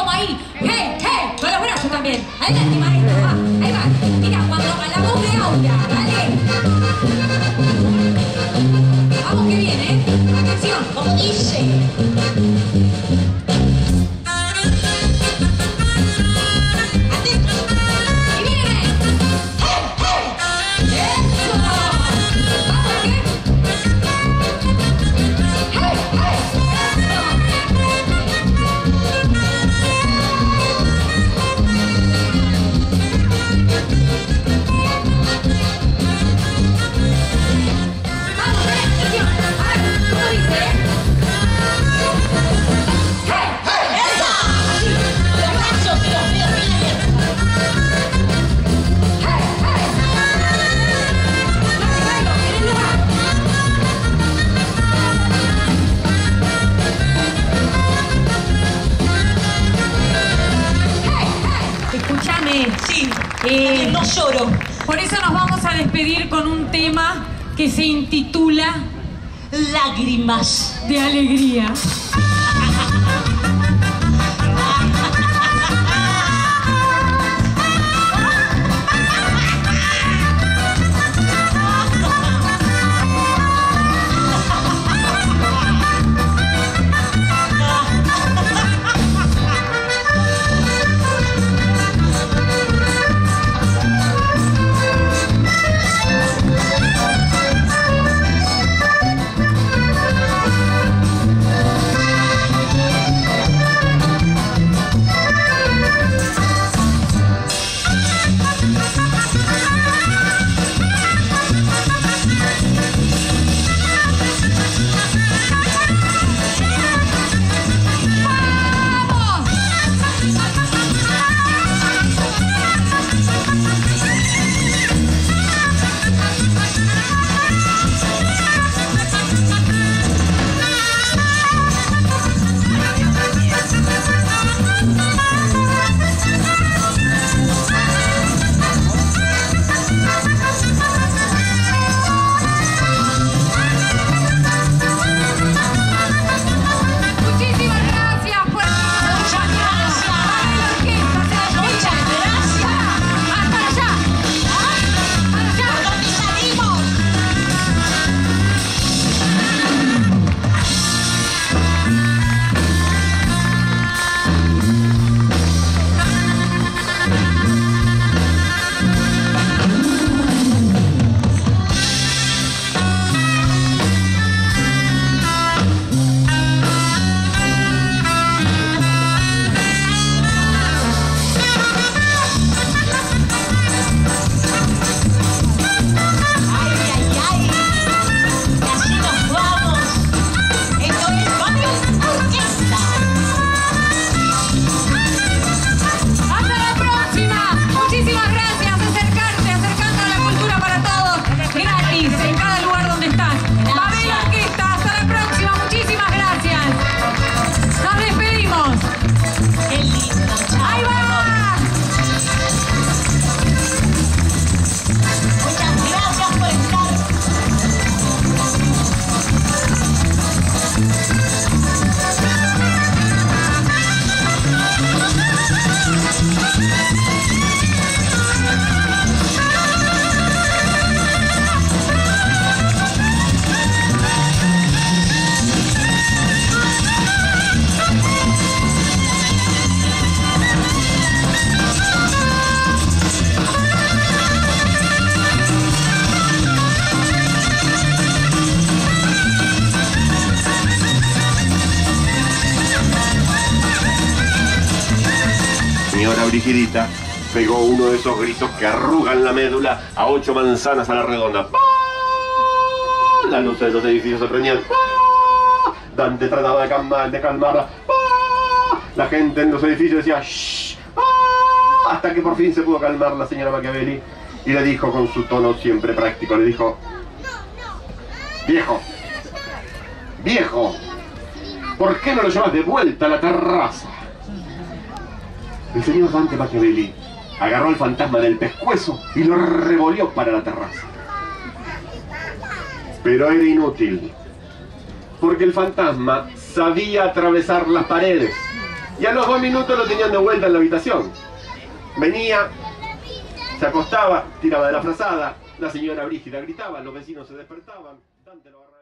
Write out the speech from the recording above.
Como ahí. ¡Hey, hey! Con los brazos también. Adelante, maestro. Ahí va. Mira, cuando a la voz de Aurea. Dale. Vamos que viene, ¿eh? Atención, como dice. Por eso nos vamos a despedir con un tema que se intitula Lágrimas. De Alegría. Brigidita pegó uno de esos gritos que arrugan la médula a ocho manzanas a la redonda. Las luces de los edificios se prendían. Dante trataba de, calmar, de calmarla. La gente en los edificios decía ¡Shh! Hasta que por fin se pudo calmar la señora Machiavelli y le dijo con su tono siempre práctico, le dijo, viejo, viejo, ¿por qué no lo llevas de vuelta a la terraza? El señor Dante Machiavelli agarró al fantasma del pescuezo y lo revolvió para la terraza. Pero era inútil, porque el fantasma sabía atravesar las paredes Y a los dos minutos lo tenían de vuelta en la habitación. Venía, se acostaba, tiraba de la frazada, la señora Brígida gritaba, los vecinos se despertaban, Dante lo agarraba.